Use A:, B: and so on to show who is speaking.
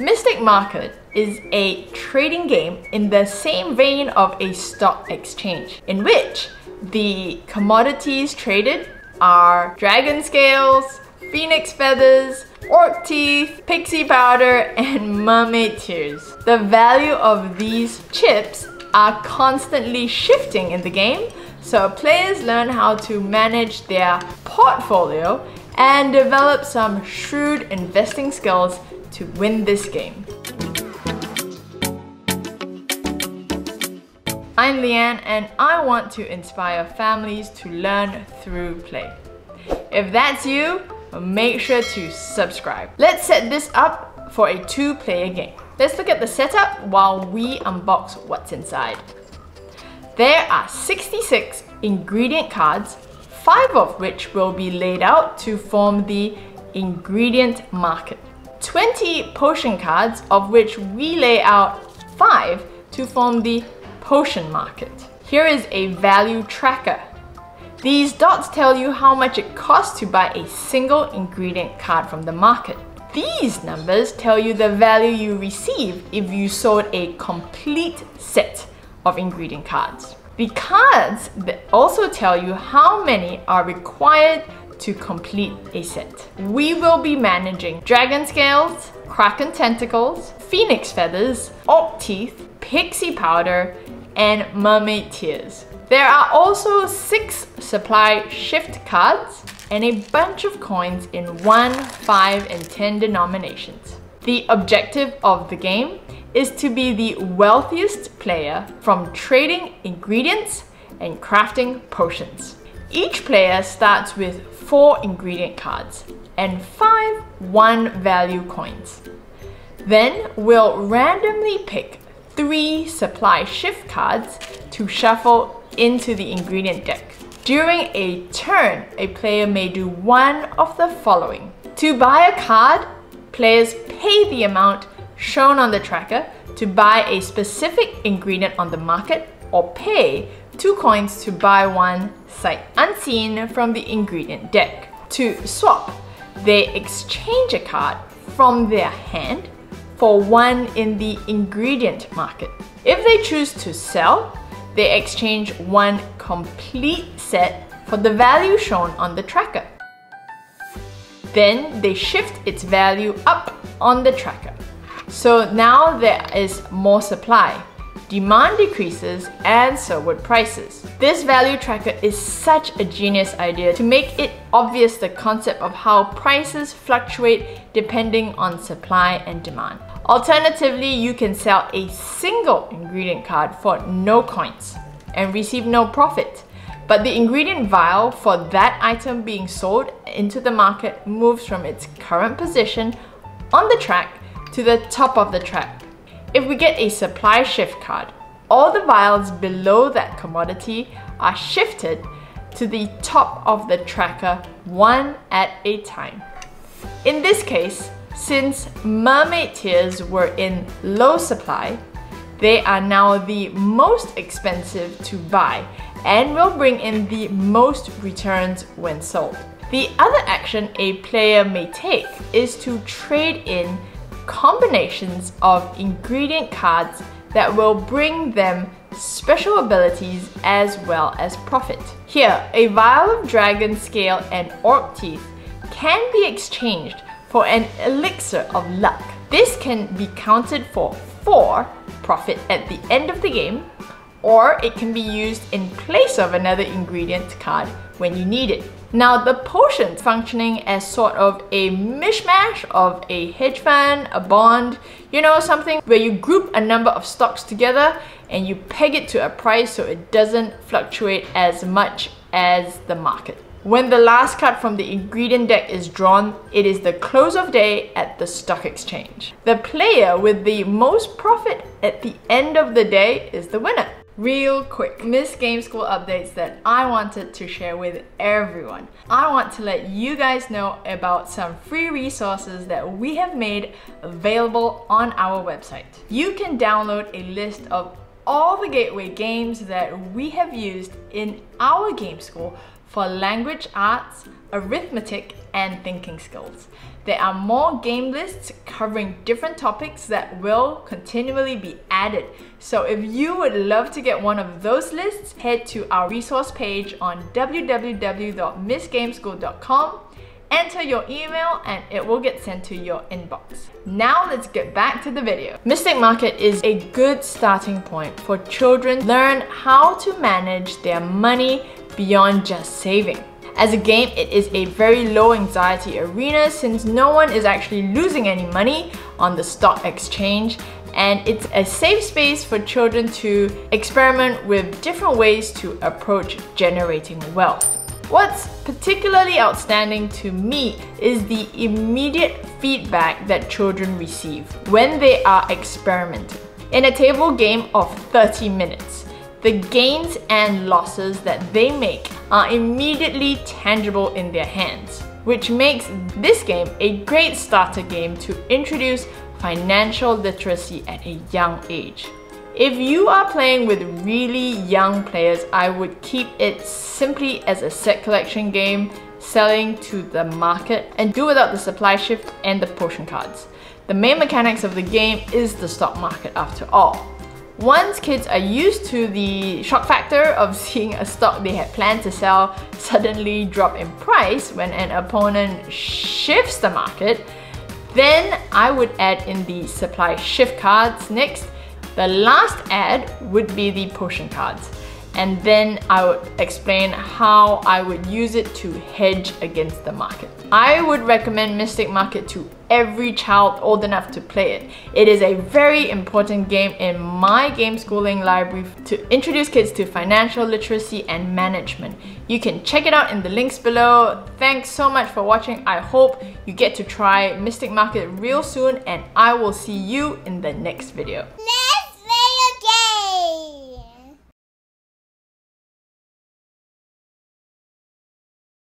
A: Mystic Market is a trading game in the same vein of a stock exchange, in which the commodities traded are dragon scales, phoenix feathers, orc teeth, pixie powder, and mermaid tears. The value of these chips are constantly shifting in the game, so players learn how to manage their portfolio and develop some shrewd investing skills to win this game. I'm Ly-ann and I want to inspire families to learn through play. If that's you, make sure to subscribe. Let's set this up for a two-player game. Let's look at the setup while we unbox what's inside. There are 66 ingredient cards, 5 of which will be laid out to form the ingredient market. 20 potion cards, of which we lay out 5 to form the potion market. Here is a value tracker. These dots tell you how much it costs to buy a single ingredient card from the market. These numbers tell you the value you receive if you sold a complete set of ingredient cards. The cards also tell you how many are required to complete a set. We will be managing dragon scales, kraken tentacles, phoenix feathers, orc teeth, pixie powder, and mermaid tears. There are also six supply shift cards and a bunch of coins in 1, 5, and 10 denominations. The objective of the game is to be the wealthiest player from trading ingredients and crafting potions. Each player starts with 4 ingredient cards and 5 1 value coins. Then we'll randomly pick 3 supply shift cards to shuffle into the ingredient deck. During a turn, a player may do one of the following. To buy a card, players pay the amount shown on the tracker to buy a specific ingredient on the market or pay two coins to buy one sight unseen from the ingredient deck. To swap, they exchange a card from their hand for one in the ingredient market. If they choose to sell, they exchange one complete set for the value shown on the tracker. Then they shift its value up on the tracker. So now there is more supply. Demand decreases and so would prices. This value tracker is such a genius idea to make it obvious the concept of how prices fluctuate depending on supply and demand. Alternatively, you can sell a single ingredient card for no coins and receive no profit. But the ingredient vial for that item being sold into the market moves from its current position on the track to the top of the track. If we get a supply shift card, all the vials below that commodity are shifted to the top of the tracker one at a time. In this case, since mermaid tears were in low supply, they are now the most expensive to buy and will bring in the most returns when sold. The other action a player may take is to trade in combinations of ingredient cards that will bring them special abilities as well as profit. Here, a vial of dragon scale and orc teeth can be exchanged for an elixir of luck. This can be counted for 4 profit at the end of the game, or it can be used in place of another ingredient card when you need it. Now the potions functioning as sort of a mishmash of a hedge fund, a bond, you know something where you group a number of stocks together and you peg it to a price so it doesn't fluctuate as much as the market. When the last card from the ingredient deck is drawn, it is the close of day at the stock exchange. The player with the most profit at the end of the day is the winner. Real quick, Miss Game School updates that I wanted to share with everyone. I want to let you guys know about some free resources that we have made available on our website. You can download a list of all the gateway games that we have used in our game school for language arts, arithmetic, and thinking skills. there are more game lists covering different topics that will continually be added. So if you would love to get one of those lists, head to our resource page on www.missgameschool.com enter your email and it will get sent to your inbox. Now let's get back to the video. Mystic Market is a good starting point for children learn how to manage their money beyond just saving. As a game, it is a very low anxiety arena since no one is actually losing any money on the stock exchange and it's a safe space for children to experiment with different ways to approach generating wealth. What's particularly outstanding to me is the immediate feedback that children receive when they are experimenting. In a table game of 30 minutes, the gains and losses that they make are immediately tangible in their hands, which makes this game a great starter game to introduce financial literacy at a young age. If you are playing with really young players, I would keep it simply as a set collection game, selling to the market, and do without the supply shift and the potion cards. The main mechanics of the game is the stock market after all. Once kids are used to the shock factor of seeing a stock they had planned to sell suddenly drop in price when an opponent shifts the market, then I would add in the supply shift cards next the last ad would be the potion cards and then I would explain how I would use it to hedge against the market. I would recommend Mystic Market to every child old enough to play it. It is a very important game in my game schooling library to introduce kids to financial literacy and management. You can check it out in the links below. Thanks so much for watching. I hope you get to try Mystic Market real soon and I will see you in the next video.